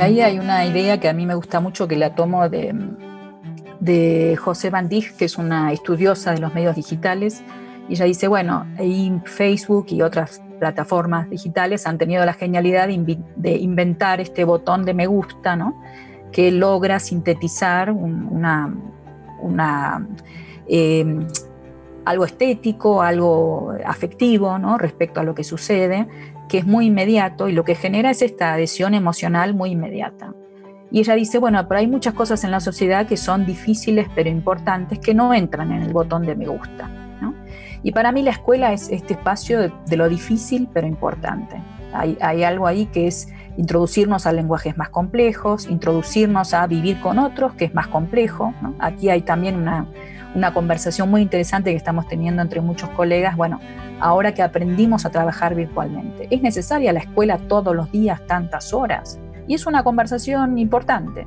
ahí hay una idea que a mí me gusta mucho, que la tomo de, José Van Dijk, que es una estudiosa de los medios digitales, y ella dice, bueno, Facebook y otras plataformas digitales han tenido la genialidad de, inventar este botón de me gusta, ¿no? que logra sintetizar una, una eh, algo estético, algo afectivo ¿no? respecto a lo que sucede, que es muy inmediato y lo que genera es esta adhesión emocional muy inmediata. Y ella dice, bueno, pero hay muchas cosas en la sociedad que son difíciles pero importantes que no entran en el botón de me gusta. Y para mí la escuela es este espacio de, lo difícil pero importante. Hay, algo ahí que es introducirnos a lenguajes más complejos, introducirnos a vivir con otros, que es más complejo. Aquí hay también una, una conversación muy interesante que estamos teniendo entre muchos colegas. Bueno, ahora que aprendimos a trabajar virtualmente, ¿es necesaria la escuela todos los días tantas horas? Y es una conversación importante.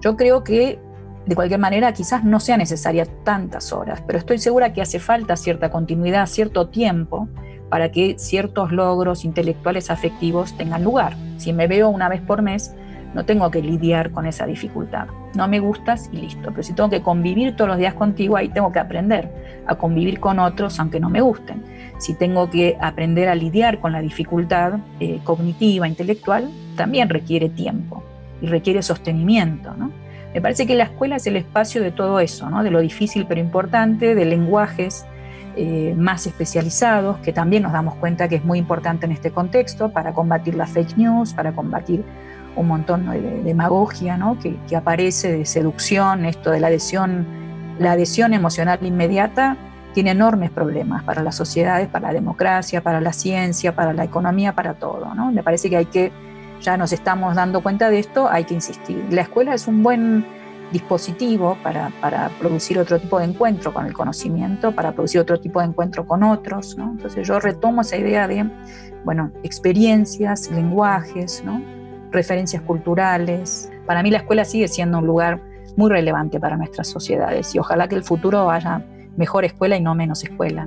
Yo creo que de cualquier manera quizás no sea necesaria tantas horas, pero estoy segura que hace falta cierta continuidad, cierto tiempo para que ciertos logros intelectuales afectivos tengan lugar. Si me veo una vez por mes, no tengo que lidiar con esa dificultad. No me gustas y listo. Pero si tengo que convivir todos los días contigo, ahí tengo que aprender a convivir con otros aunque no me gusten. Si tengo que aprender a lidiar con la dificultad eh, cognitiva, intelectual, también requiere tiempo y requiere sostenimiento. Me parece que la escuela es el espacio de todo eso, ¿no? de lo difícil pero importante, de lenguajes eh, más especializados, que también nos damos cuenta que es muy importante en este contexto para combatir la fake news, para combatir un montón de, demagogia ¿no? que, aparece de seducción, esto de la adhesión, la adhesión emocional inmediata tiene enormes problemas para las sociedades, para la democracia, para la ciencia, para la economía, para todo. ¿no? Me parece que hay que, ya nos estamos dando cuenta de esto, hay que insistir. La escuela es un buen dispositivo para, para, producir otro tipo de encuentro con el conocimiento, para producir otro tipo de encuentro con otros. ¿no? Entonces yo retomo esa idea de, bueno, experiencias, lenguajes, ¿no? Referencias culturales. Para mí la escuela sigue siendo un lugar muy relevante para nuestras sociedades y ojalá que el futuro haya mejor escuela y no menos escuela.